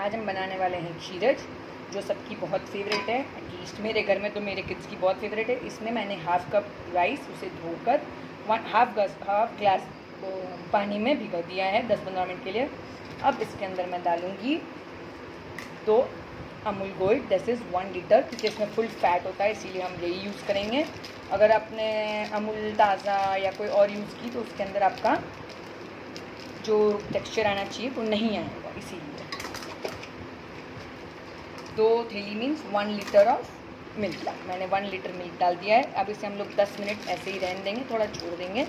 आज हम बनाने वाले हैं खीरज, जो सबकी बहुत फेवरेट है। एटलीस्ट मेरे घर में तो मेरे किड्स की बहुत फेवरेट है। इसमें मैंने हाफ़ कप राइस उसे धोकर वन हाफ़ गस हाफ़ ग्लास पानी में भिगो दिया है दस पंद्रह मिनट के लिए। अब इसके अंदर मैं डालूँगी दो Amul gold this is one litre क्योंकि इसमें फुल फैट होता है, इसीलिए हम यही यूज़ करेंगे। अगर आपने अमूल ताज़ा या कोई और यूज़ की तो उसके अंदर आपका जो टेक्सचर आना चाहिए, वो नहीं आएगा, इसीलिए। दो थैली means one litre of milk मैंने वन लीटर मिल्क डाल दिया है। अब इसे हम लोग दस मिनट ऐसे ही रहने देंगे, थोड़ा छोड़ देंगे।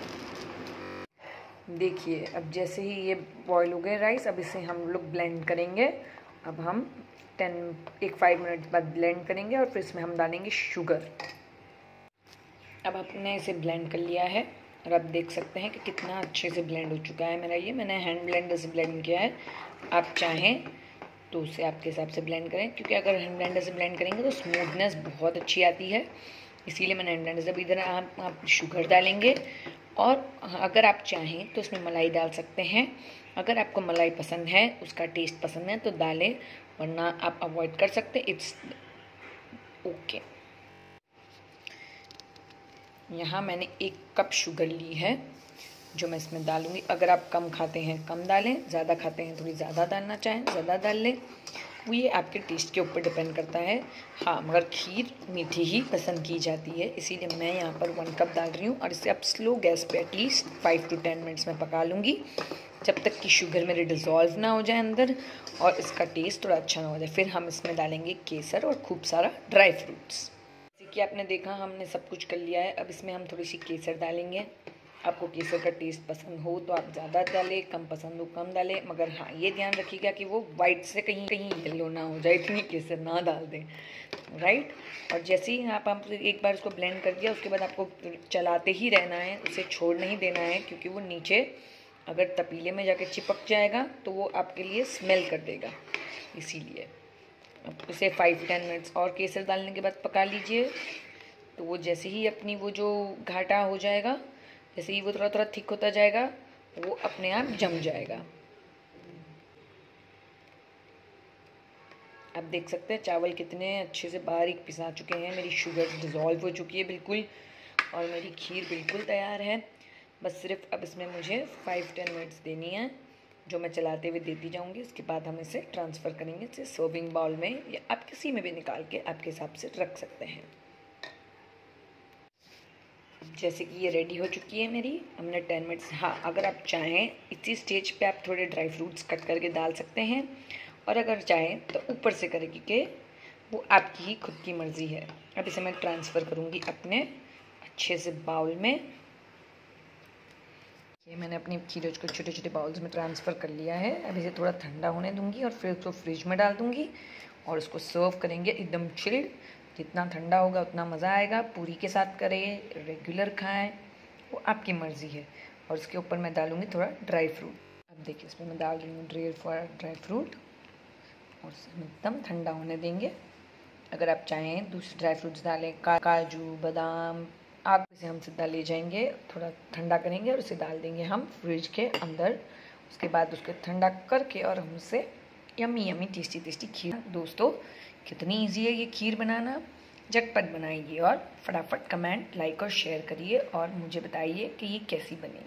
देखिए, अब जैसे ही ये बॉईल हो गए राइस अब इसे हम लोग ब्लेंड करेंगे। अब हम टेन एक फाइव मिनट बाद ब्लेंड करेंगे और फिर इसमें हम डालेंगे शुगर अब आपने इसे ब्लेंड कर लिया है और आप देख सकते हैं कि कितना अच्छे से ब्लेंड हो चुका है मेरा ये। मैंने हैंड ब्लेंडर से ब्लेंड किया है। आप चाहें तो उसे आपके हिसाब से ब्लेंड करें। क्योंकि अगर हैंड ब्लेंडर से ब्लेंड करेंगे तो स्मूथनेस बहुत अच्छी आती है। इसीलिए मैंने हैंड ब्लेंडर से इधर आप, आप शुगर डालेंगे। और अगर आप चाहें तो इसमें मलाई डाल सकते हैं। अगर आपको मलाई पसंद है उसका टेस्ट पसंद है तो डालें वरना आप अवॉइड कर सकते इट्स ओके. यहाँ मैंने एक कप शुगर ली है। जो मैं इसमें डालूँगी अगर आप कम खाते हैं, कम डालें ज़्यादा खाते हैं, थोड़ी ज़्यादा डालना चाहें, ज़्यादा डाल लें, वो ये आपके टेस्ट के ऊपर डिपेंड करता है। हाँ मगर खीर मीठी ही पसंद की जाती है, इसीलिए मैं यहाँ पर वन कप डाल रही हूँ और इसे आप स्लो गैस पे at least five to ten minutes में पका लूँगी, जब तक कि शुगर मेरे डिज़ोल्व ना हो जाए अंदर और इसका टेस्ट थोड़ा अच्छा ना हो जाए। फिर हम इसमें डालेंगे केसर और खूब सारा ड्राई फ्रूट्स जैसे कि आपने देखा, हमने सब कुछ कर लिया है, अब इसमें हम थोड़ी सी केसर डालेंगे। आपको केसर का टेस्ट पसंद हो तो आप ज़्यादा डालें, कम पसंद हो कम डालें। मगर हाँ ये ध्यान रखिएगा कि वो वाइट से कहीं कहीं येलो ना हो जाए, इतनी केसर ना डाल दें। राइट और जैसे ही आप आप एक बार उसको ब्लेंड कर दिया, उसके बाद आपको चलाते ही रहना है, उसे छोड़ नहीं देना है, क्योंकि वो नीचे अगर तपीले में जाके चिपक जाएगा तो वो आपके लिए स्मेल कर देगा। इसीलिए इसे फाइव टेन मिनट्स और केसर डालने के बाद पका लीजिए। तो वो जैसे ही अपनी वो जो घाटा हो जाएगा जैसे ही वो थोड़ा थोड़ा थिक होता जाएगा, वो अपने आप जम जाएगा। आप देख सकते हैं चावल कितने अच्छे से बारीक पिसा चुके हैं। मेरी शुगर डिज़ोल्व हो चुकी है बिल्कुल, और मेरी खीर बिल्कुल तैयार है। बस सिर्फ़ अब इसमें मुझे फाइव टेन मिनट्स देनी है, जो मैं चलाते हुए देती जाऊँगी। उसके बाद हम इसे ट्रांसफ़र करेंगे, इसे सर्विंग बाउल में या आप किसी में भी निकाल के आपके हिसाब से रख सकते हैं। जैसे कि ये रेडी हो चुकी है मेरी। हमने टेन मिनट्स हाँ अगर आप चाहें, इसी स्टेज पे आप थोड़े ड्राई फ्रूट्स कट करके डाल सकते हैं। और अगर चाहें तो ऊपर से करके वो आपकी ही खुद की मर्ज़ी है। अब इसे मैं ट्रांसफ़र करूँगी अपने अच्छे से बाउल में। ये मैंने अपनी खीरोज को छोटे छोटे बाउल्स में ट्रांसफ़र कर लिया है। अब इसे थोड़ा ठंडा होने दूँगी और फिर उसको फ्रिज में डाल दूँगी और उसको सर्व करेंगे एकदम चिल्ड जितना ठंडा होगा उतना मज़ा आएगा। पूरी के साथ करें रेगुलर खाएँ वो आपकी मर्ज़ी है। और उसके ऊपर मैं डालूँगी थोड़ा ड्राई फ्रूट अब देखिए इसमें मैं डाल रही हूँ ड्रेल ड्राई फ्रूट और एकदम ठंडा होने देंगे। अगर आप चाहें दूसरे ड्राई फ्रूट्स डालें का, काजू बादाम आप इसे हम सीधा ले जाएँगे थोड़ा ठंडा करेंगे और उसे डाल देंगे हम फ्रिज के अंदर। उसके बाद उसको ठंडा करके और हम उसे yummy yummy tasty tasty kheer. दोस्तों, कितनी इजी है ये खीर बनाना। झटपट बनाइए और फटाफट कमेंट लाइक और शेयर करिए और मुझे बताइए कि ये कैसी बनी।